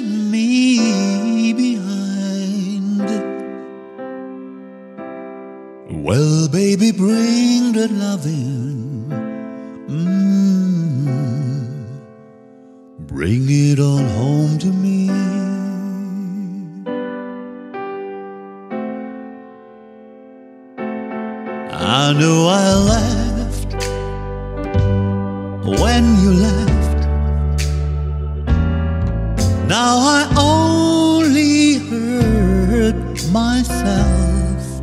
leaving me behind. Well, baby, bring the loving. Mm, bring it on home to me. I know I left when you left. Myself.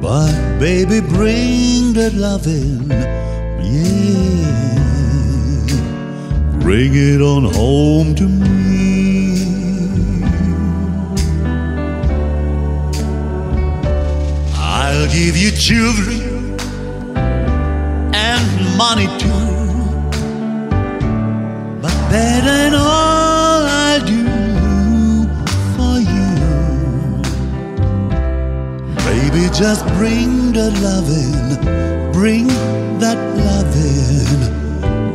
But baby, bring that loving, yeah. Bring it on home to me. I'll give you children and money too. Just bring that loving, bring that loving,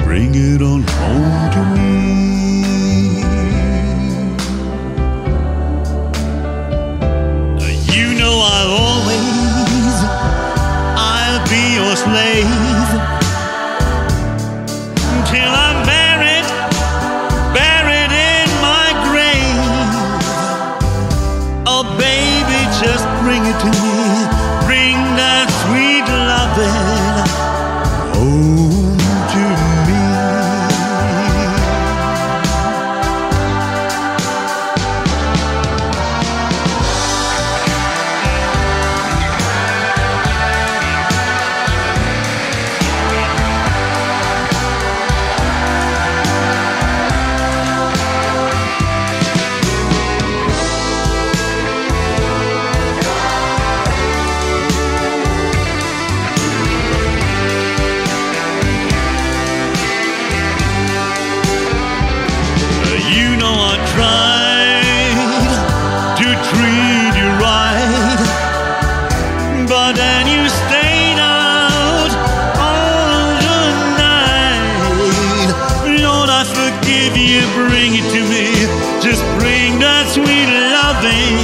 bring it on home to me. You know I'll always, I'll be your slave I forgive you. Bring it to me. Just bring that sweet loving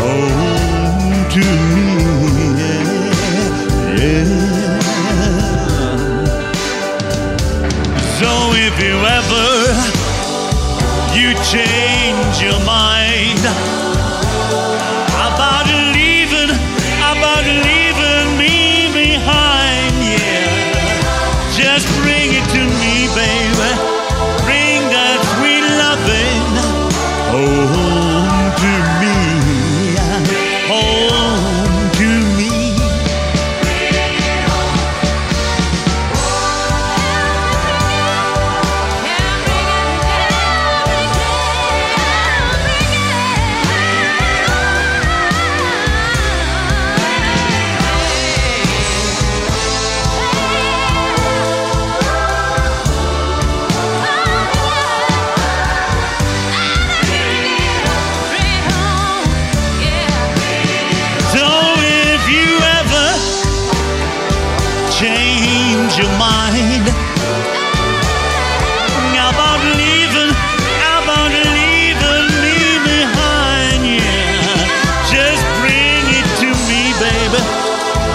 home to me. Yeah, yeah. So if you ever you change your mind change your mind about leaving, about leaving me behind. Yeah. Just bring it to me, baby.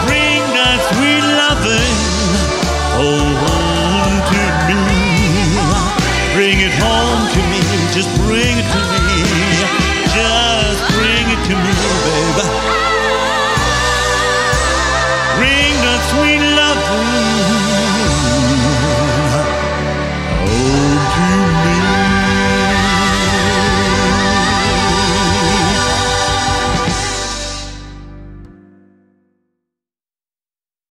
Bring that sweet loving home to me. Bring it home to me. Just bring it to me. Just bring it to me, baby. Bring that sweet